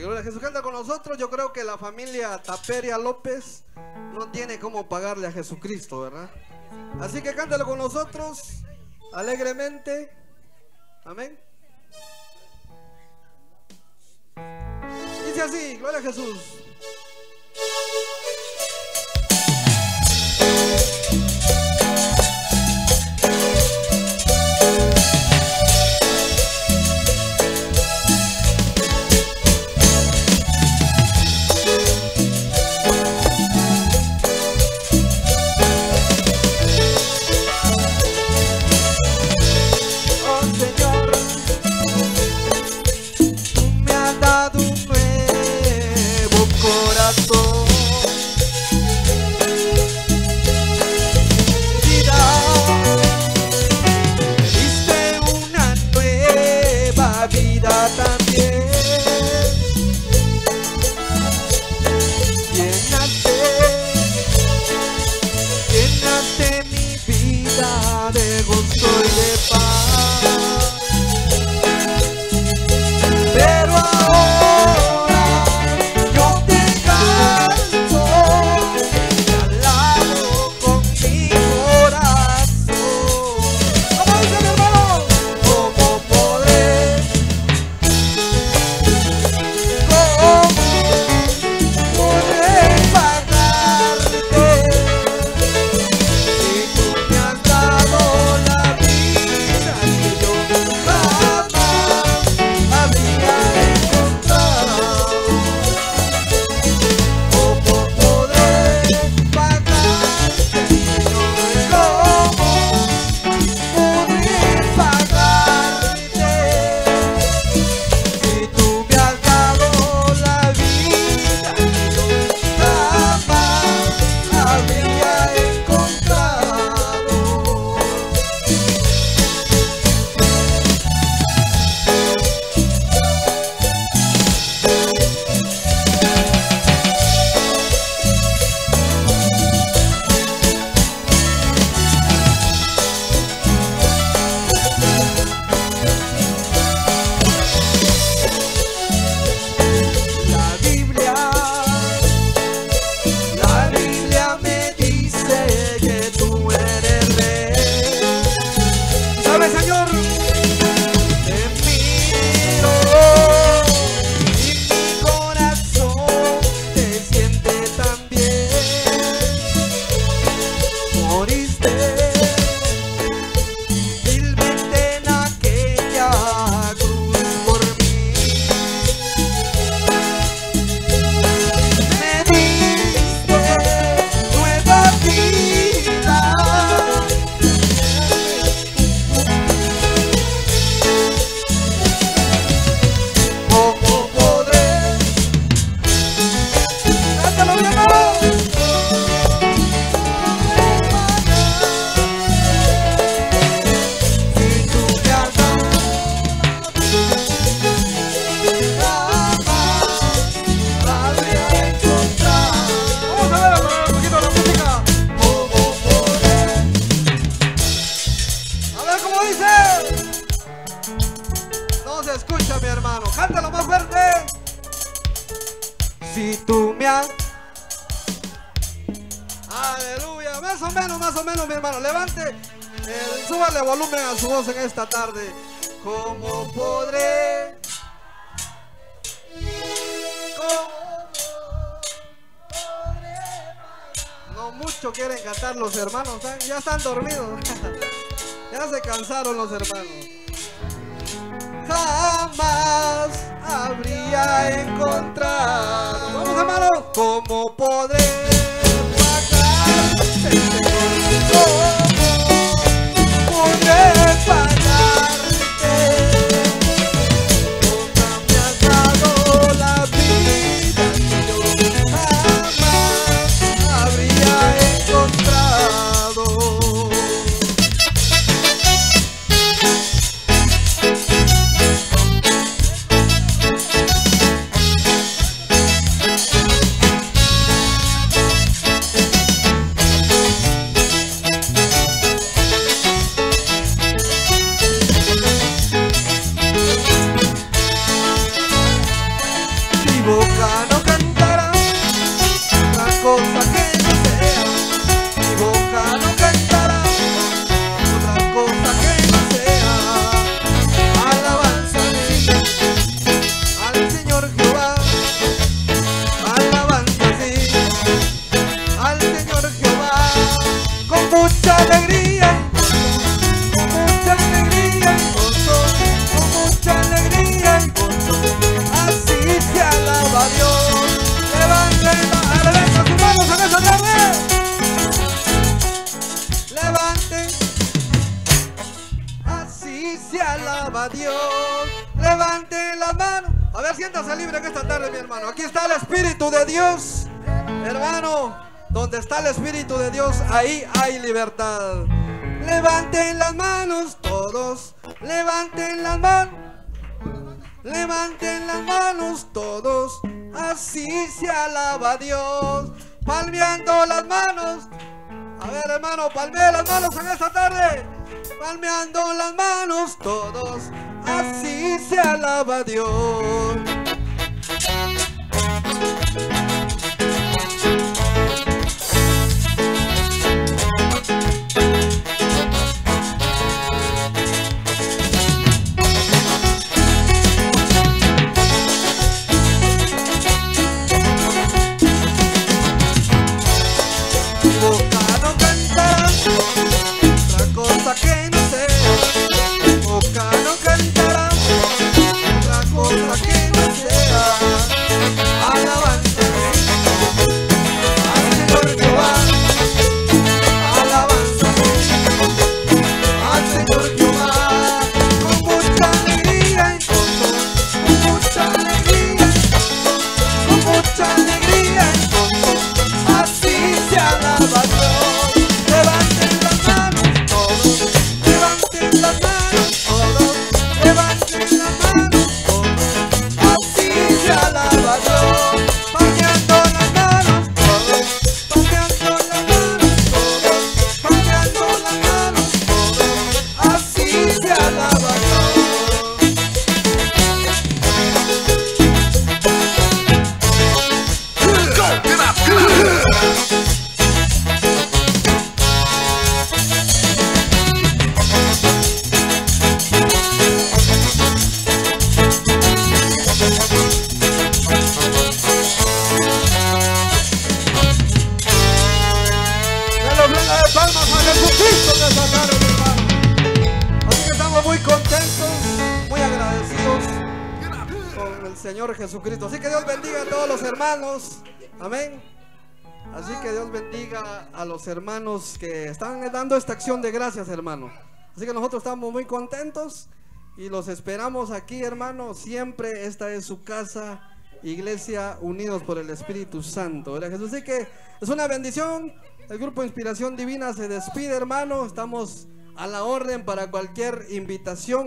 Gloria a Jesús canta con nosotros. Yo creo que la familia Taperia López no tiene cómo pagarle a Jesucristo, ¿verdad? Así que cántalo con nosotros alegremente. Amén. Dice así, gloria a Jesús. people. Escucha, mi hermano. Cántalo más fuerte. Si tú me has Aleluya. Más o menos, más o menos, mi hermano. Levante. eh, súbale volumen a su voz en esta tarde. ¿Cómo podré? No mucho quieren cantar los hermanos. ¿eh? Ya están dormidos. ya se cansaron los hermanos. Jamás habría encontrado. Vamos, hermano. ¿Cómo podré boca no Dios. Levanten las manos. A ver, siéntase libre en esta tarde, mi hermano. Aquí está el Espíritu de Dios, hermano. Donde está el Espíritu de Dios, ahí hay libertad. Levanten las manos todos, levanten las manos, levanten las manos todos, así se alaba Dios, palmeando las manos. A ver hermano, palmea las manos en esta tarde, palmeando las manos todos, así se alaba Dios. Señor Jesucristo. Así que Dios bendiga a todos los hermanos. Amén. Así que Dios bendiga a los hermanos que están dando esta acción de gracias, hermano. Así que nosotros estamos muy contentos y los esperamos aquí, hermano. Siempre esta es su casa, Iglesia Unidos por el Espíritu Santo. ¿verdad, Jesús? Así que es una bendición. El grupo Inspiración Divina se despide, hermano. Estamos a la orden para cualquier invitación.